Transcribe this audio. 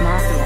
Mafia.